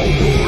Go!